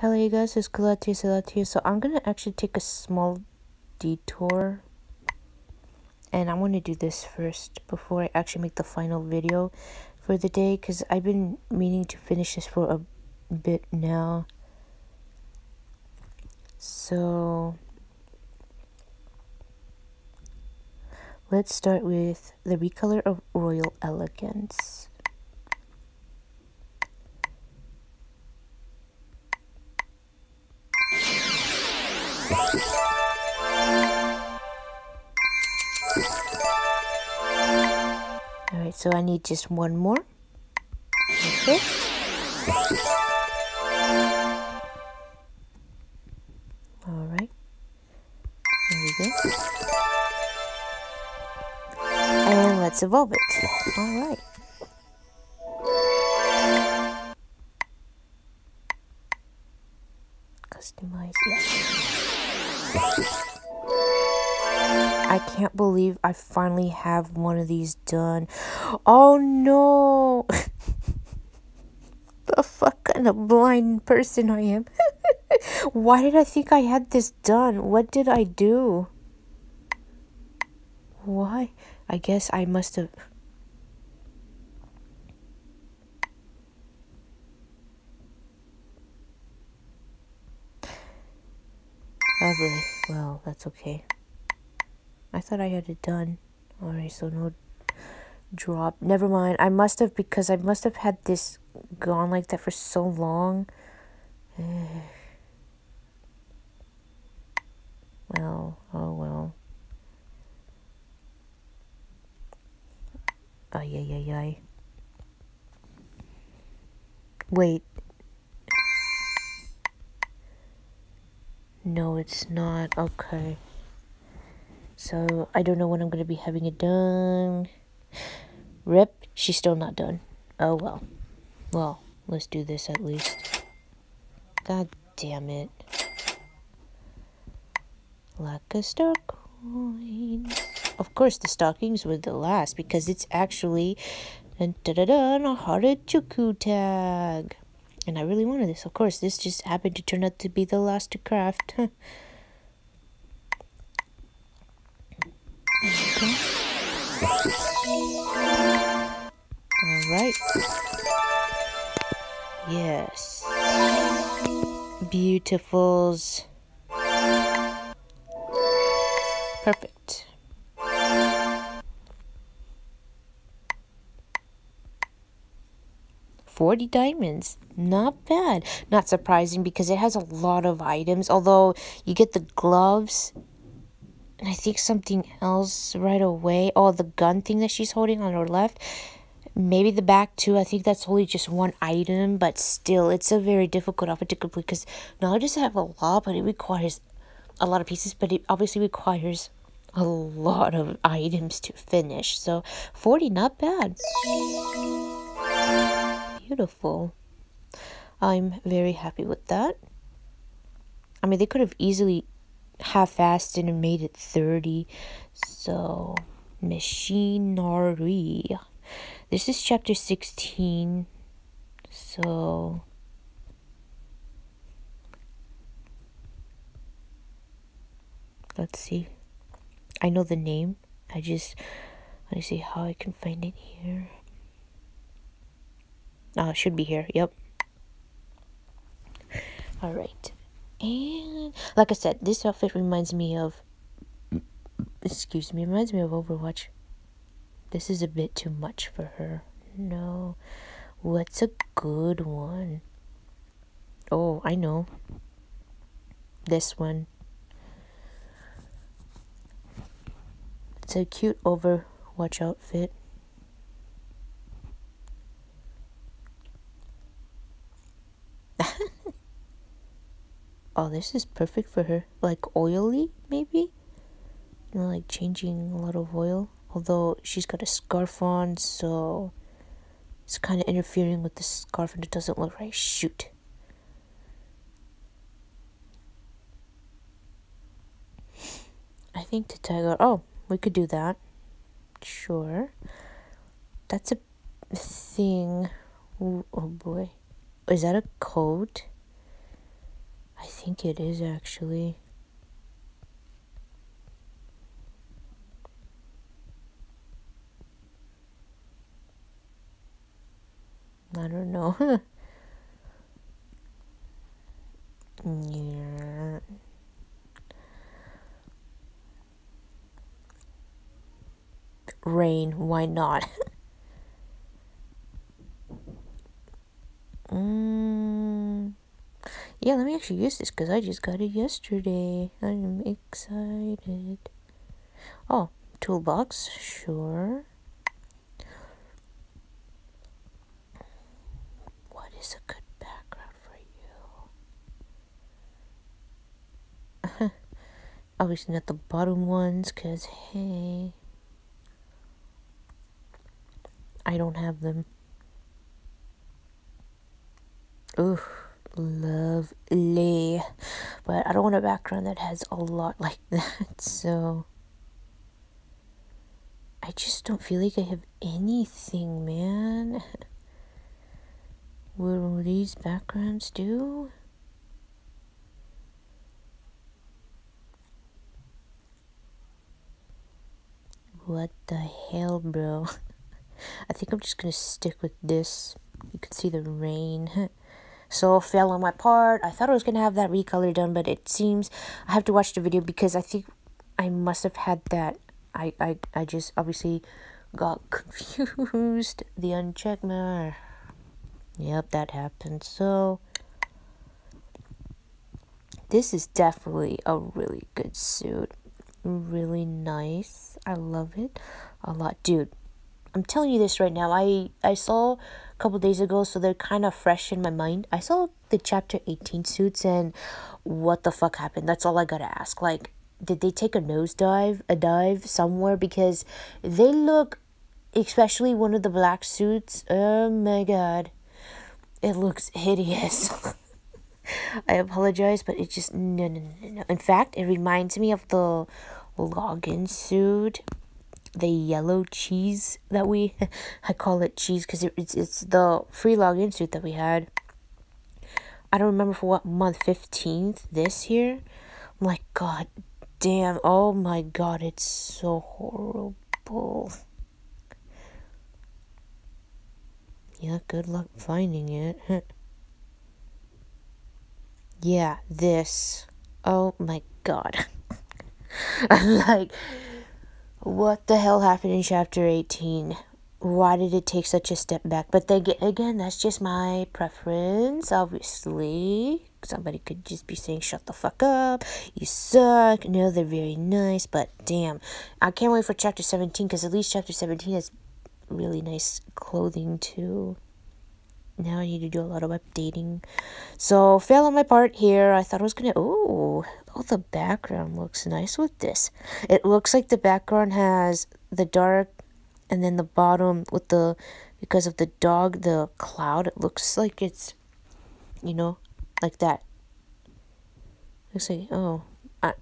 Hello you guys, it's CoolLatiasLatios here. So I'm gonna actually take a small detour and I want to do this first before I actually make the final video for the day because I've been meaning to finish this for a bit now. So let's start with the recolor of Royal Elegance. Alright, so I need just one more. Okay. Alright. There we go. And let's evolve it. Alright. Customize, yes. I can't believe I finally have one of these done. Oh no! the fuck kind of blind person I am. Why did I think I had this done? What did I do? Why? I guess I must have. Ugly. Well, that's okay. I thought I had it done. Alright, so no drop. Never mind. I must have, because I must have had this gone like that for so long. well, oh well. Ay, ay, ay, ay. Wait. No, it's not. Okay. So I don't know when I'm going to be having it done. Rip, she's still not done. Oh well. Well, let's do this at least. God damn it. Like a star. Of course, the stockings were the last because it's actually dun, da, da, da, a Harajuku tag. And I really wanted this. Of course, this just happened to turn out to be the last to craft. Okay. Alright. Yes. Beautifuls. Perfect. Forty diamonds. Not bad. Not surprising because it has a lot of items. Although you get the gloves and I think something else right away. Oh, the gun thing that she's holding on her left. Maybe the back too. I think that's only just one item, but still, it's a very difficult outfit to complete because not only does it have a lot, but it requires a lot of pieces, but it obviously requires a lot of items to finish. So 40, not bad. Beautiful. I'm very happy with that. I mean, they could have easily half-assed and made it 30 so machinery. This is chapter 16 so let's see. I know the name. I just let me see how i can find it here oh should be here yep all right and like I said, this outfit reminds me of excuse me, reminds me of Overwatch. This is a bit too much for her. No. What's a good one? Oh, I know. This one. It's a cute Overwatch outfit. oh, this is perfect for her. Like oily, maybe? You know, like changing a lot of oil. Although she's got a scarf on, so it's kind of interfering with the scarf and it doesn't look right. Shoot. I think to out. Oh, we could do that. Sure. That's a thing. Ooh, oh boy. Is that a code? I think it is actually. I don't know. yeah. Rain, why not? Yeah, let me actually use this because I just got it yesterday. I'm excited. Oh, toolbox, sure. is a good background for you? Obviously not the bottom ones, because, hey, I don't have them. Ooh, lovely. But I don't want a background that has a lot like that, so... I just don't feel like I have anything, man. What will these backgrounds do? What the hell, bro? I think I'm just gonna stick with this. You can see the rain. So fell on my part. I thought I was gonna have that recolor done, but it seems I have to watch the video because I think I must have had that. I I I just obviously got confused. The unchecked mirror. Yep, that happened. So, this is definitely a really good suit. Really nice. I love it a lot. Dude, I'm telling you this right now. I, I saw couple days ago, so they're kind of fresh in my mind. I saw the chapter 18 suits, and what the fuck happened? That's all I gotta ask. Like, did they take a nosedive, a dive somewhere? Because they look, especially one of the black suits. Oh my god it looks hideous. I apologize, but it just no no no no. In fact, it reminds me of the login suit, the yellow cheese that we I call it cheese because it, it's it's the free login suit that we had. I don't remember for what month, fifteenth this year. I'm like, God damn! Oh my God, it's so horrible. Yeah, good luck finding it. yeah, this. Oh my god. I'm like, what the hell happened in chapter 18? Why did it take such a step back? But get, again, that's just my preference, obviously. Somebody could just be saying, shut the fuck up, you suck. No, they're very nice, but damn. I can't wait for chapter 17 because at least chapter 17 has really nice clothing too. Now I need to do a lot of updating. So, fail on my part here. I thought I was gonna. Oh, oh, the background looks nice with this. It looks like the background has the dark and then the bottom with the. Because of the dog, the cloud, it looks like it's. You know, like that. Looks like. Oh, uh,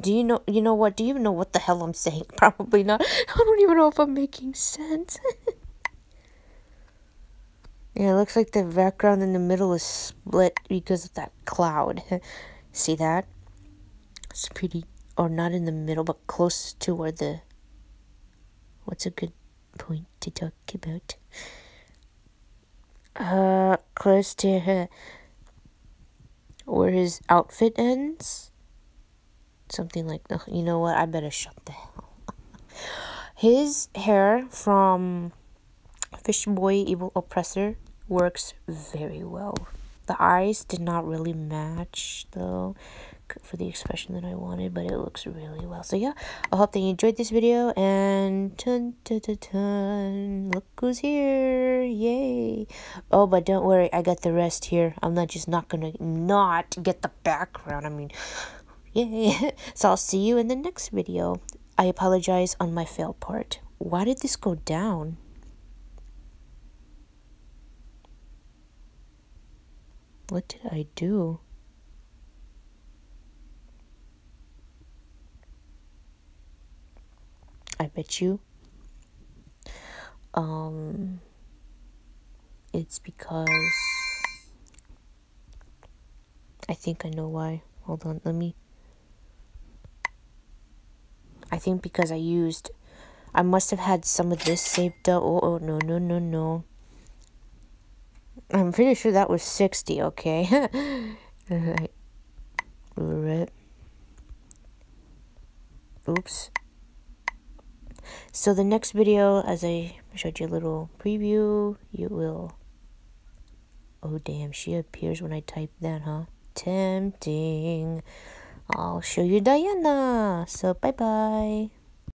do you know you know what do you even know what the hell i'm saying probably not i don't even know if i'm making sense yeah it looks like the background in the middle is split because of that cloud see that it's pretty or not in the middle but close to where the what's a good point to talk about uh close to where his outfit ends something like that. You know what? I better shut the hell. His hair from Fish Boy Evil Oppressor works very well. The eyes did not really match though for the expression that I wanted, but it looks really well. So yeah, I hope that you enjoyed this video and dun, dun, dun, dun, look who's here. Yay. Oh, but don't worry, I got the rest here. I'm not just not gonna not get the background. I mean Yay! so I'll see you in the next video. I apologize on my fail part. Why did this go down? What did I do? I bet you. Um, it's because I think I know why. Hold on, let me. I think because I used. I must have had some of this saved up. Oh, oh no, no, no, no. I'm pretty sure that was 60, okay? Alright. Oops. So the next video, as I showed you a little preview, you will... Oh damn, she appears when I type that, huh? Tempting. I'll show you Diana. So bye-bye.